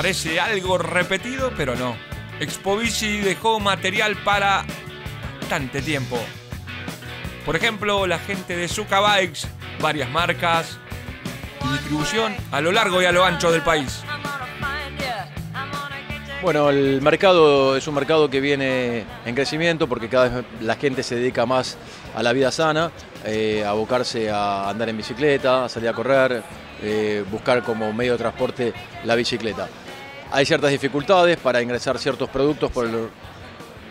Parece algo repetido, pero no. Expobici dejó material para bastante tiempo. Por ejemplo, la gente de Zuka Bikes, varias marcas distribución a lo largo y a lo ancho del país. Bueno, el mercado es un mercado que viene en crecimiento porque cada vez la gente se dedica más a la vida sana, eh, a abocarse a andar en bicicleta, a salir a correr, eh, buscar como medio de transporte la bicicleta. Hay ciertas dificultades para ingresar ciertos productos por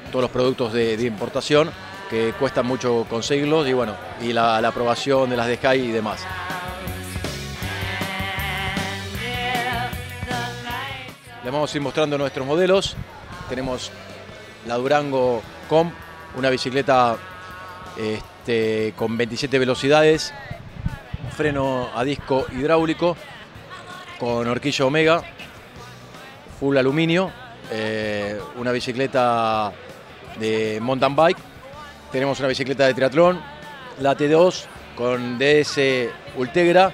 todos los productos de, importación que cuestan mucho conseguirlos y bueno, y la, aprobación de las Sky y demás. Les vamos a ir mostrando nuestros modelos. Tenemos la Durango Com, una bicicleta este, con 27 velocidades, freno a disco hidráulico con horquilla Omega, full aluminio, eh, una bicicleta de mountain bike, tenemos una bicicleta de triatlón, la T2 con DS Ultegra,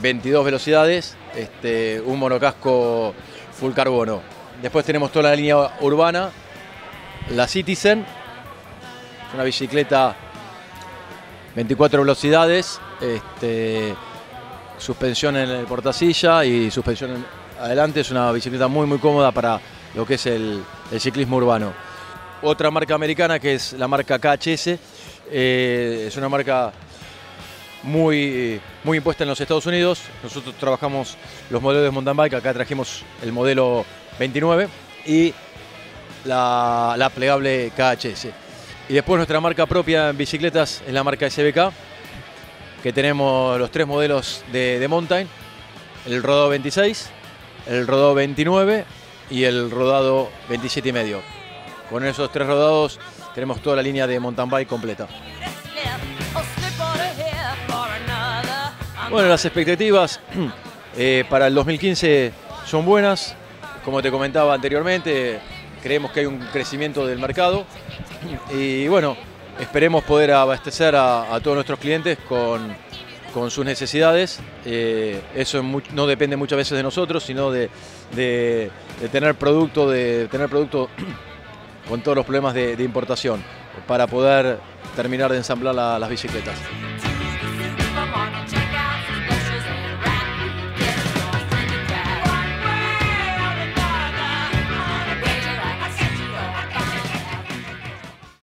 22 velocidades, este, un monocasco full carbono. Después tenemos toda la línea urbana, la Citizen, una bicicleta 24 velocidades, este, suspensión en el portacilla y suspensión adelante. Es una bicicleta muy muy cómoda para lo que es el, ciclismo urbano. Otra marca americana que es la marca KHS, eh, es una marca muy, muy impuesta en los Estados Unidos. Nosotros trabajamos los modelos de mountain bike, acá trajimos el modelo 29 y la, plegable KHS. Y después nuestra marca propia en bicicletas es la marca SBK, que tenemos los tres modelos de, mountain, el rodado 26, el rodado 29 y el rodado 27 y medio. Con esos tres rodados tenemos toda la línea de mountain bike completa. Bueno, las expectativas eh, para el 2015 son buenas. Como te comentaba anteriormente, creemos que hay un crecimiento del mercado y bueno, esperemos poder abastecer a, todos nuestros clientes con, sus necesidades. Eh, eso no depende muchas veces de nosotros, sino de, tener producto, de tener producto con todos los problemas de, importación para poder terminar de ensamblar las bicicletas.